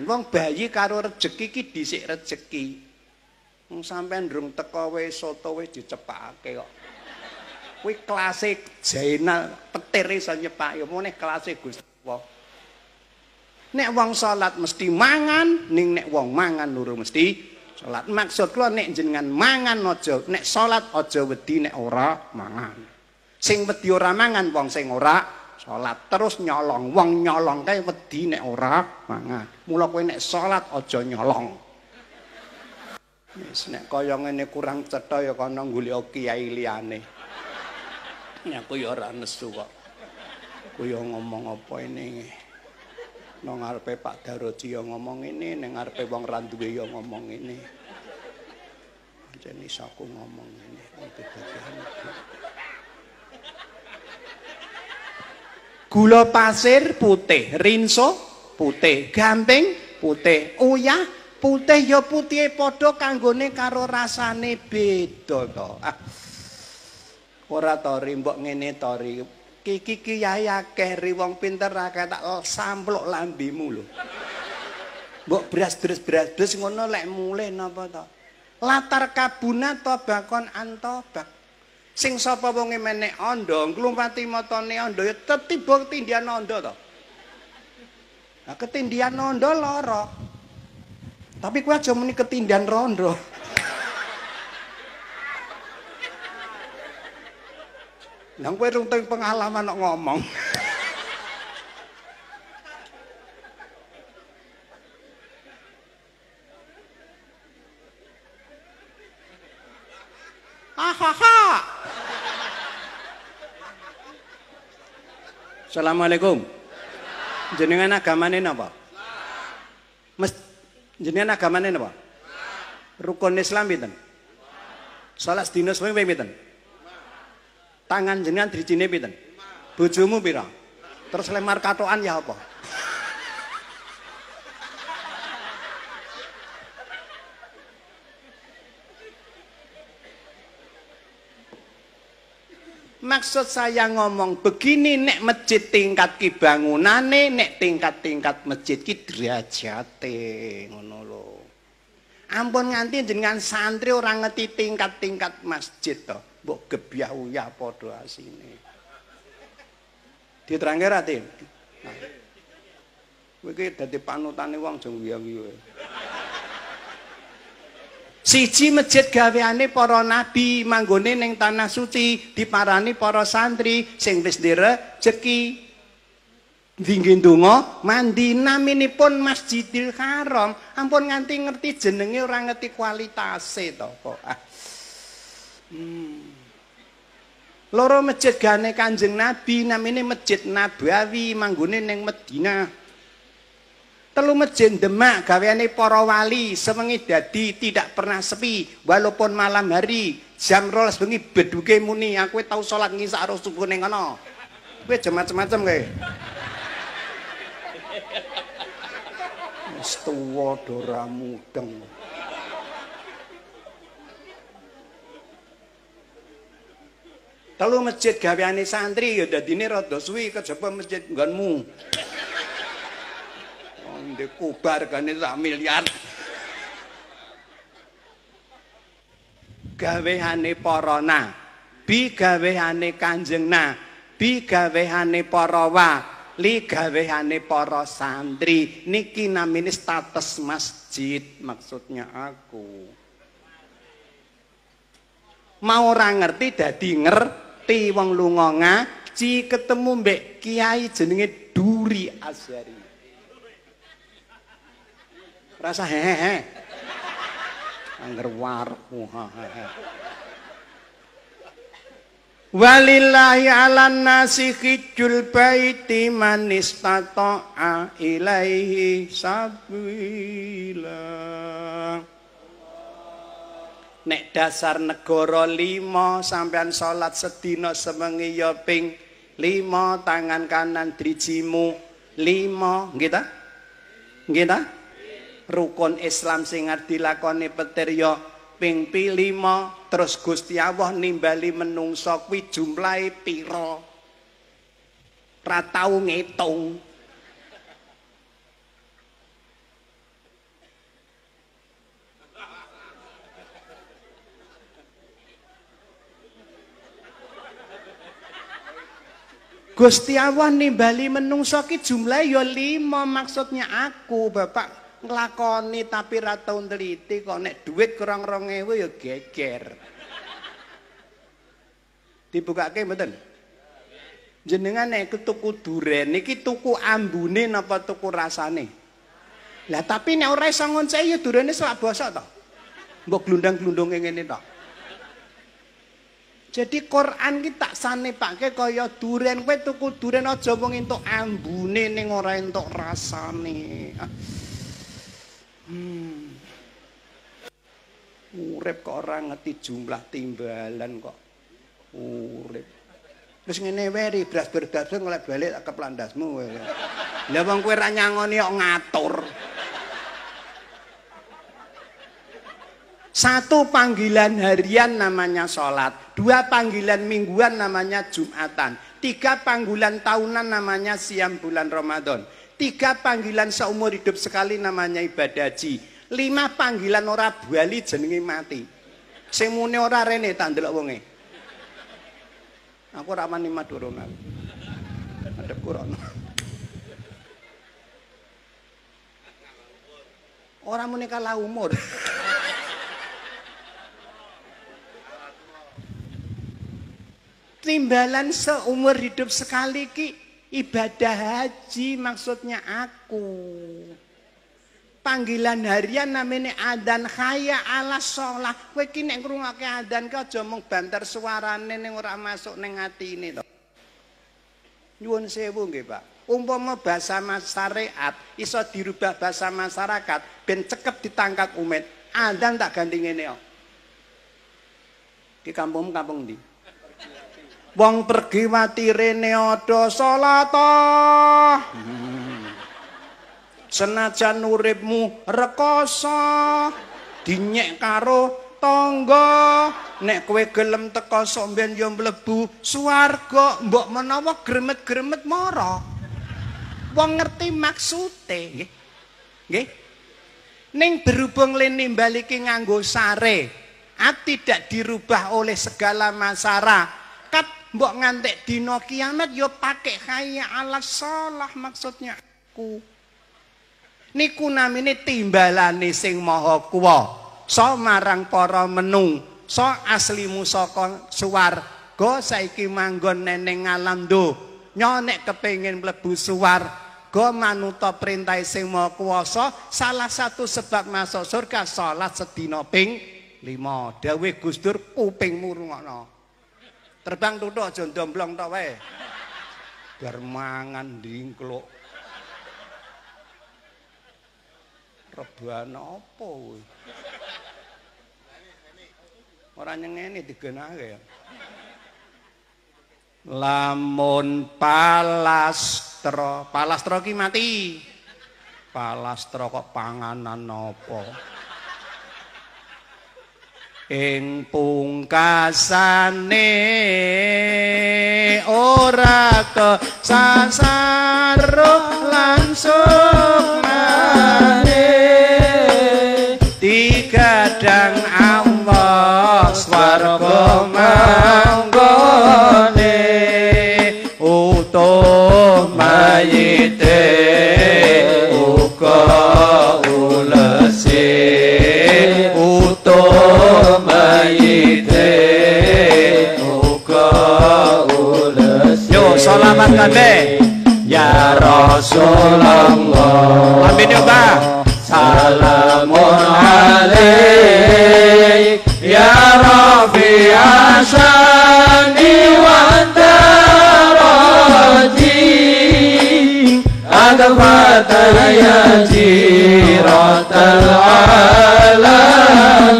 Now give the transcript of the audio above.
mangan. Wong bayi karo rejeki ki dhisik rejeki. Wong sampean ndrung teko wis soto wis dicepakake kok. Kuwi kelase Jainal petir iso nyepak ya meneh kelase Gusti Allah. Nek wong salat mesti mangan, ning nek wong mangan luru mesti salat. Maksud kula nek jenengan mangan aja, nek salat aja wedi nek ora mangan. Sing wedi ora mangan wong sing ora salat terus nyolong. Wong nyolong kae wedi nek ora mangan. Mula kowe nek salat aja nyolong. Wis nek kaya ngene kurang cetha ya kana golek kiai liyane. Ya aku ya ora nesu kok. Aku ya ngomong apa ini. Nang ngarepe Pak Daroji ya ngomong ini, nang ngarepe wong ra duwe ya ngomong ini. Jadi aku ngomong ini, itu bagian Gula pasir putih, rinso putih, gamping putih, uyah putih ya putih padha kanggone karo rasane beda to. Ah. ora tori mbok ngene tori kiki kiai akeh ri wong pinter akeh tak sampluk lambimu lho mbok bras-bras bras ngono lek mule napa to latar kabuna to bakon antobak sing sapa wonge menek anda nglumpati matane anda ya tetiba tindian anda to nah ketindian anda lara tapi kuwi aja muni ketindian rondo Nang kowe rung pengalaman kok ngomong. Ahaha. Assalamualaikum. Jenengan agamane napa? Mes jenengan agamane napa? Rukun Islam pinten? Salat sedina suwe pinten? tangan jenengan drijine pinten? Bojomu pira? Terus lemar katokan ya apa? Maksud saya ngomong begini nek masjid tingkat ki bangunane, nek tingkat-tingkat masjid ki derajate ngono lho. Ampun nganti jenengan santri orang ngerti tingkat-tingkat masjid to. mbok gebyah uyah padha asine. Diterangke ra, Tin? Kowe iki dadi wong uyah-uyah. Siji masjid gaweane para nabi manggone ning tanah suci diparani para santri sing wis direjeki Dingin donga mandi naminipun Masjidil Haram ampun nganti ngerti jenenge ora ngerti kualitase to kok. Ah. Hmm. Loro masjid gane Kanjeng Nabi namine Masjid Nabawi manggone ning Madinah. Telu masjid Demak gaweane para wali sewengi dadi tidak pernah sepi walaupun malam hari jam 12 bengi beduke muni aku tau salat ngisak karo subuh ning kono. Kowe macam-macam kowe. Wis tuwa dora mudeng. Telu masjid gaweane santri ya dadine rada suwi kejaba masjid nggonmu. Ndek kubar gane sak miliar. Gaweane para nabi, gaweane Kanjeng Nabi, gaweane para wali, gaweane para santri. Niki namine status masjid maksudnya aku. Mau ora ngerti dadi ngerti wong lunga ngaji ketemu mbek kiai jenenge Duri Azhari. Rasa hehehe. Angger warmu Walillahi ala nasi hijjul baiti man istata'a ilaihi sabila. Nek dasar negara lima sampean salat sedina semengi ya ping lima tangan kanan drijimu lima nggih ta rukun Islam sing dilakoni petir ya ping 5 terus Gusti Allah nimbali menungso kuwi jumlahe pira? Ra tau ngitung. Gusti Allah nimbali menungso ki jumlahe ya 5 maksudnya aku Bapak. Nglakoni tapi ra teliti kok nek duit kurang 2000 ya geger. Dibukake mboten? Jenengan nek tuku duren niki tuku ambune napa tuku rasane? Lah tapi nek ora iso ngonceki ya durene sak bosok to. Mbok glundang-glundunge ngene to. Jadi Quran ki tak sane pake kaya duren kowe tuku duren aja wong entuk ambune ning ora entuk rasane. Hmm. Urip kok ora ngerti jumlah timbalan kok. Urip. Terus ngene wae beras-beras ngolek balik ke plandasmu. Lah wong kowe ra nyangoni kok ngatur. Satu panggilan harian namanya sholat. Dua panggilan mingguan namanya jumatan. Tiga panggilan tahunan namanya siam bulan Ramadan. Tiga panggilan seumur hidup sekali namanya ibadah haji. Lima panggilan ora bali jenenge mati. Sing mune ora rene tak ndelok wonge. Aku ora wani madurun aku. Adep kurono. Ora kalah umur. timbalan seumur hidup sekali ki ibadah haji maksudnya aku. Panggilan harian namanya adan kaya ala sholah kowe ki nek ngrungokne adan ki aja mung banter suarane ning ora masuk ning atine to. Nyuwun sewu nggih Pak. Umpama bahasa masyarakat iso dirubah bahasa masyarakat ben cekep ditangkap umat. Adan tak ganti ngene kok di kampung kampung ndi wong pergi mati rene ada salat senajan uripmu rekoso dinyek karo tangga. Nek kowe gelem teko somben yo mlebu swarga mbok menawa gremet-gremet mara. Wong ngerti maksude nggih. Nggih. Ning berhubung lene baliki nganggo sare at tidak dirubah oleh segala masyarakat mbok ngantek dina kiamat yo pakai kaya ala salah maksudnya aku. Niku namine timbalane sing maha kuwa. So marang para menung so aslimu saka suwarga saiki manggon neneng do. Nyonek kepengin mlebu suwarga manuta perintah sing maha kuwasa salah satu sebab masuk surga salat sedina ping 5 dawuh Gusdur kupingmu rungokno Terbang tutuk aja ndomblong tok wae. Biar mangan dingkluk. Reban apa kuwi? Ora nyengeni digenake ya. Lamun palastro, palastro ki mati. Palastro kok panganan apa? Ing pungkasane ora ke sasaro langsung mane digadang Allah swarga manggone. Utuh mayite selamat kabeh ya Rasulullah. Ya Pak. Salamun alaik ya Rafi asani wa darati adfatal ya jiratal alamin